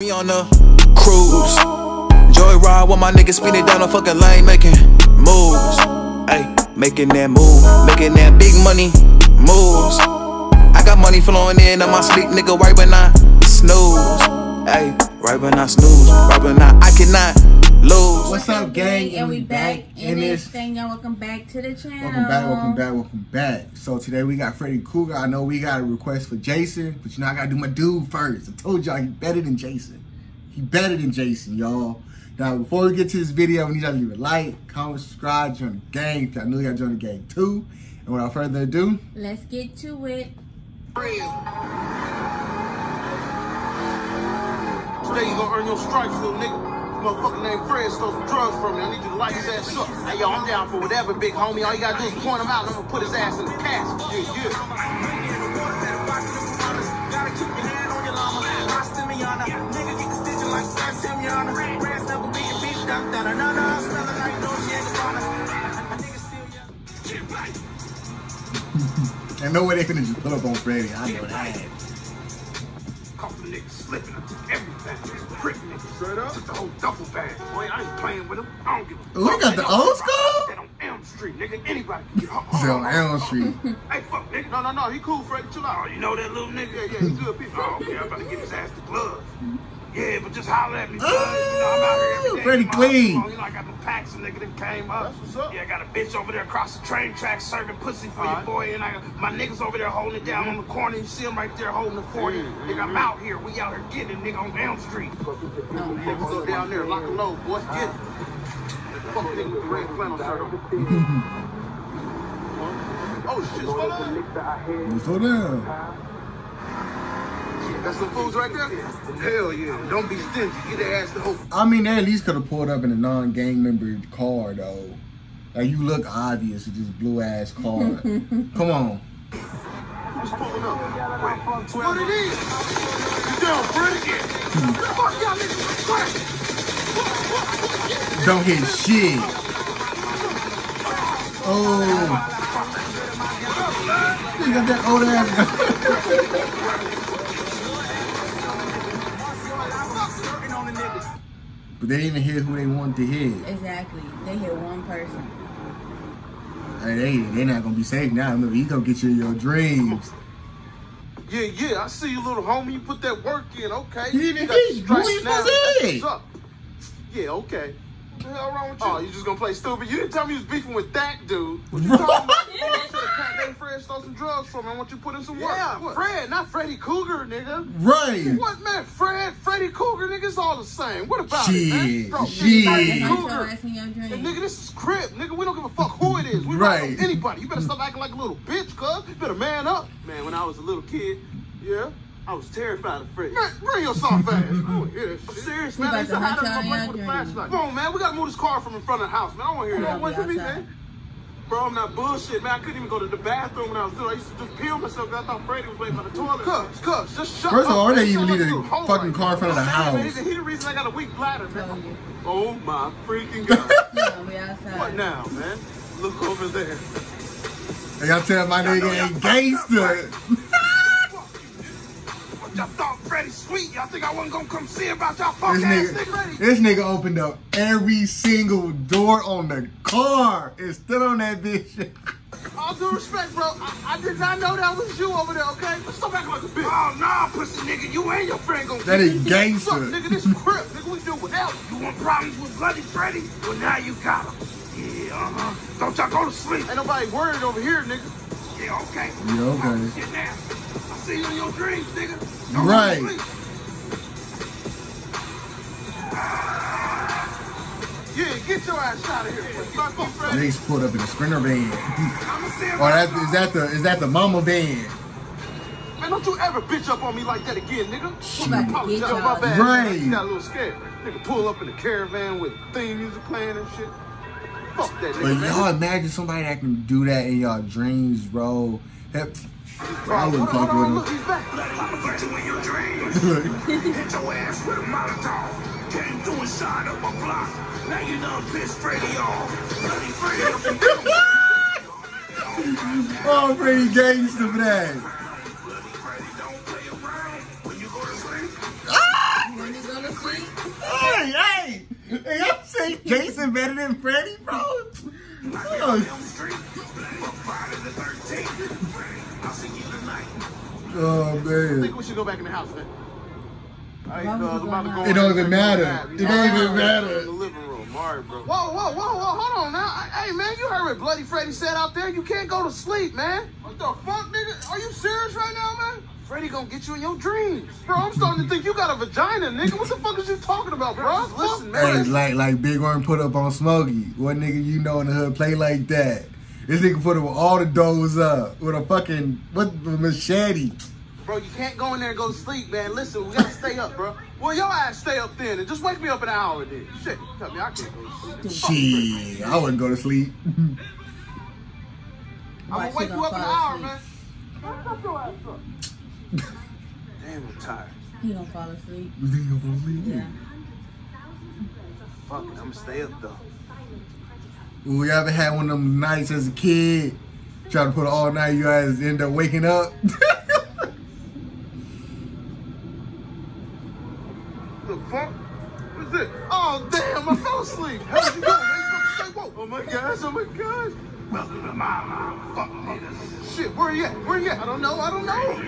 Me on the cruise. Joy ride with my niggas spinning down the fucking lane, making moves. Hey, making that move, making that big money moves. I got money flowing in on my sleep, nigga, right when I snooze. Hey, right when I snooze, right when I, I cannot lose. What's up, gang? And we back in in this this. thing, y'all. Welcome back to the channel. Welcome back, welcome back, welcome back. So today we got Freddy Krueger. I know we got a request for Jason, but you know I gotta do my dude first. I told y'all he better than Jason. He better than Jason, y'all. Now before we get to this video, we need y'all to leave a like, comment, subscribe, join the gang. 'cause I know you gotta join the gang too. And without further ado, Let's get to it. Today you gonna earn your stripes, little nigga. Motherfucker named Fred stole some drugs from me. I need you to light his ass up. Hey, yo, I'm down for whatever, big homie. All you gotta do is point him out and I'm gonna put his ass in the casket. Yeah, yeah. and no way they finna just pull up on Freddy. I know that. Couple of niggas slipping. I took everything. Prick niggas. Straight up? Took the whole duffel bag. Boy, I ain't playing with him. I don't give a Ooh, we got the old school? That on Elm Street, nigga. Anybody can get hurt. He's on Elm Street. Hey, fuck, nigga. No, no, no. He cool, Freddy. Chill out. Oh, you know that little nigga? Yeah, yeah, he good people. Oh, okay. I'm about to give his ass the gloves. Yeah, but just holler at me. son. You know, I'm out here every day. Freddie clean. You know, I got the packs and nigga that came up. That's what's up. Yeah, I got a bitch over there across the train track serving pussy for your boy. And I got my niggas over there holding it down mm-hmm. on the corner. You see them right there holding the 40. Nigga, I'm out here. We out here getting it, nigga, on Elm Street. Niggas go down there, lock and load, boys. Get it. Fuck nigga with the red flannel shirt on. Oh, shit, hold on. Slow down. Got some fools right there? Hell yeah. Don't be stingy. Get their ass to hope. I mean, they at least could have pulled up in a non-gang member car though. Like you look obvious with this blue ass car. Come on. Who's pulling up? Wait, what it is? You down, Freddy? Fuck y'all niggas. Quick. Don't hit shit. Oh. You got that old ass. but they didn't even hear who they wanted to hear. Exactly. They hit one person. Hey, they they not gonna be safe now. Remember, he gonna get you your dreams. Yeah, yeah, I see you, little homie. You put that work in, okay? He didn't You got hit the you. stripes Who you now. supposed to hit? what's up. Yeah, okay. What the hell wrong with you? Oh, you just gonna play stupid? You didn't tell me you was beefing with that dude. What you talking about? You said a cat Fred stole some drugs from me. I want you put in some work. Yeah, Fred, not Freddy Krueger, nigga. Right. What man, Fred, Freddy Krueger, nigga, it's all the same. What about Shit, it, man? Bro, shit. nigga, They Freddy hit Cougar. ass And nigga, this is crib. Nigga, we don't give a fuck who it is. We Right. right. anybody. You better stop acting like a little bitch, cuz. You better man up. Man, when I was a little kid, yeah, I was terrified of Freddy. Man, bring your soft ass. I don't hear that shit. I'm serious, We man. about They to said, how hunt did I y'all break in with a flashlight? Come on, man. We gotta move this car from in front of the house, man. I don't wanna hear that. Yeah, What we you me, man? Bro, I'm not bullshit, man. I couldn't even go to the bathroom when I was little. I used to just peel myself 'cause I thought Freddy was waiting by the toilet. Cuz, cuz, just shut First of up. all, man. they even need like a fucking right car in front of the now. house. Man, He he the reason I got a weak bladder, man. Oh my freaking god. Yeah, we outside. what now, man? Look over there. They gotta tell my nigga ain't gangster. Y'all thought Freddy sweet. Y'all think I wasn't gonna come see about y'all This ass nigga, nigga Freddy? this nigga opened up every single door on the car and stood on that bitch. All due respect, bro. I, I did not know that was you over there, okay? Let's stop acting like a bitch. Oh, nah, pussy nigga. You and your friend gonna That is gangster. Nigga, this crip. nigga, we do whatever. You want problems with Bloody Freddy? Well, now you got them. Yeah, uh-huh. Don't y'all go to sleep. Ain't nobody worried over here, nigga. Yeah, okay. Yeah, okay. Oh, shit now. I see you in your dreams, nigga. Don't Right. Yeah, get your ass out of here. Fuck you, Freddy. Niggas pulled up in a sprinter van. I'ma Or that is that the is that the mama van? Man, don't you ever bitch up on me like that again, nigga. about to Apologize. get Yo, my bad. Right. man. You got a little scared. Nigga pull up in a caravan with theme music playing and shit. Fuck that But nigga, man. y'all imagine somebody that can do that in y'all dreams, bro. That, I wouldn't fuck with him. Hit your ass with a Molotov. Came through and shot up my block. Now you done pissed Freddy off. Bloody Freddy up Oh, Freddy gangster for that. Hey, hey! Hey, I'm saying Jason better than Freddy, bro. Oh, oh man. I think we should go back in the house, man. All right, Why would cuz, you I'm about to go go? It don't even matter. take It nap, don't even matter. In the living room. All right, bro. Whoa, whoa, whoa, whoa, hold on now. Hey, man, you heard what Bloody Freddy said out there. You can't go to sleep, man. What the fuck, nigga? Are you serious right now, man? Freddy gonna get you in your dreams. Bro, I'm starting to think you got a vagina, nigga. What the fuck is you talking about, bro? Just listen, Hey, man. like like Big Worm put up on Smokey. What nigga you know in the hood play like that? This nigga put up with all the doors up with a fucking what machete. Bro, you can't go in there and go to sleep, man. Listen, we gotta stay up, bro. Well, your ass stay up then and just wake me up in an hour then. Shit, tell me I can't go to sleep. Shit, I wouldn't go to sleep. I'm gonna wake you up in an hour, asleep? man. Shut your ass up. Damn, I'm tired. He gonna fall asleep. You think you're gonna sleep? Yeah. Fuck it, I'm gonna stay up though. Ooh, you ever had one of them nights as a kid? Try to put it all night, you guys end up waking up. The fuck? What's it? Oh damn, I fell asleep. How did you go, man? You supposed to stay woke. Oh my gosh, oh my gosh. Welcome to my mom. Fuck niggas. Shit, where you at? Where you at? I don't know, I don't know.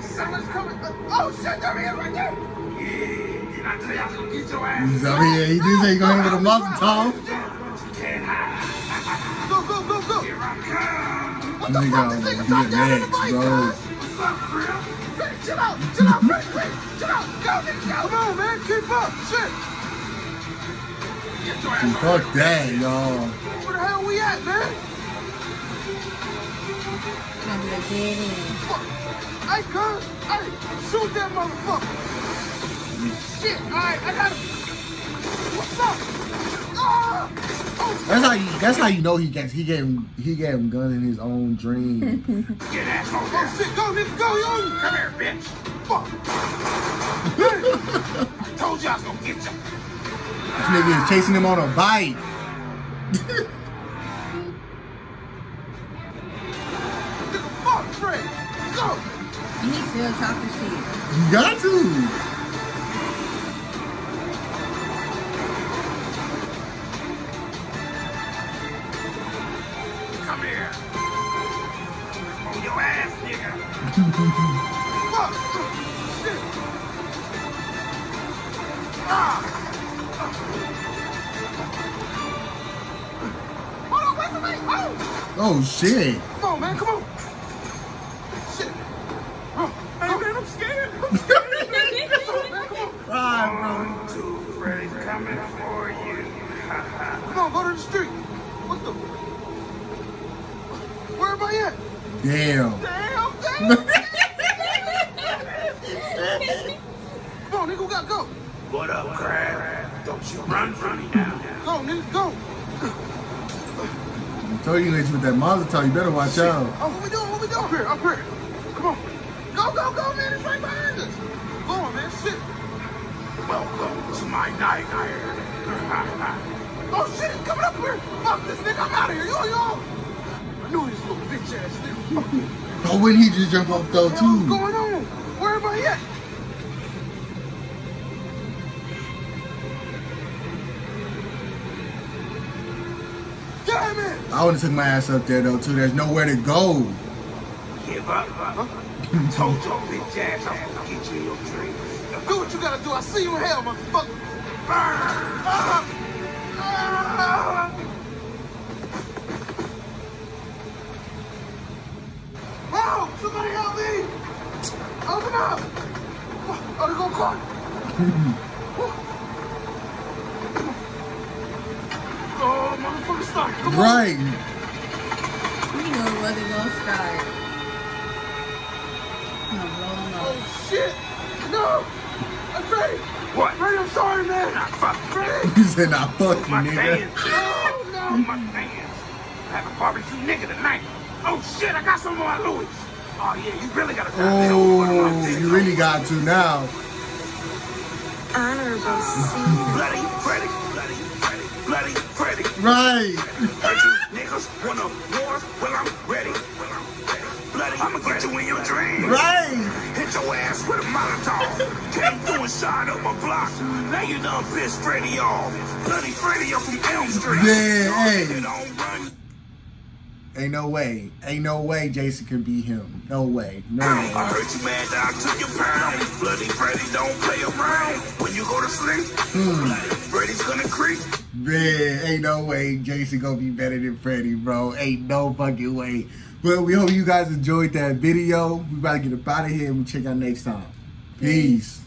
Someone's coming. Oh shit, there he is right there. Did I tell you I was gonna get your ass? I mean, he did say he gonna hit with a muzzle tone. Can't hide. Go, go, go, go. Here I come. What the Nigga, fuck? I'm This gonna nigga top get down on the next, bike, bro. What's up, Crib? Hey, chill out, chill out, Freddy, Freddy, chill out. Go, nigga, go. Come on, man, keep up. Shit. Get your ass Fuck that, y'all. Where the hell we at, man? Gonna be a. Fuck. Hey, cuz. Hey, shoot that motherfucker. Shit, all right, I got him. What's up? Ah! Oh, That's how you. That's how you know he gets. He gave him. He gave him gun in his own dream. Get ass over oh shit, go, nigga, go, yo. Come here, bitch. Fuck. I told you I was gonna get you. this nigga is chasing him on a bike. Nigga, fuck, Fred. Go. And he still talking shit. You got to. Oh. Oh shit. Come on, man, come on. Shit. Oh, hey, man, I'm scared. I'm scared. Come on, man, come on. Right, One, two, Freddy's coming for you. Come on, go to the street. What the? Where am I at? Damn. Damn, damn. Come on, nigga, we gotta go. What up, Crab? Don't you run from me now. Go, nigga, go. I told you that you with that Molotov. You better watch out. Oh, what we doing? What we doing? Up here, up here. Come on. Go, go, go, man. It's right behind us. Go on, man. Shit. Welcome to my nightmare. Oh, shit. It's coming up here. Fuck this nigga. I'm out of here. Yo, yo. I knew this little bitch ass nigga. Fuck you. Oh, when he just jump off though What's too. going on? Where am I at? I would have took my ass up there though too. There's nowhere to go. Give up. Told your bitch ass I was gonna get you in your dreams. Do what you gotta do. I see you in hell, motherfucker. Burn. Ah! Ah! Help! Somebody help me! Open up! Oh, they're gonna call. oh, Right. You know it wasn't gonna start. Gonna blow. Oh shit! No! I'm Freddy! What? Freddy, I'm sorry, man! Nah, fuck Freddy! He said, "Nah, fuck you, My nigga." fans. No, no! My fans. Have a barbecue nigga tonight. Oh shit, I got some more Louis. Oh yeah, you really gotta stop that over one of my Oh, things. you really got to now. Honorable Senior. Bloody Freddy, bloody Freddy, bloody Freddy. Right. Niggas wanna wars? Well, I'm ready. I'm ready. Bloody, I'ma get you in your dreams. Right. Hit your ass with a Molotov. Came through and shot up my block. Now you done pissed Freddy off. Bloody Freddy up from Elm Street. Yeah, hey. It don't run. Ain't no way. Ain't no way Jason can be him. No way. No I way. heard you mad that I took your pound. Bloody Freddy don't play around. When you go to sleep, Bloody Freddy's gonna creep. Man, ain't no way Jason gonna be better than Freddy, bro. Ain't no fucking way. But we hope you guys enjoyed that video. We about to get up out of here and we'll check out next time. Peace.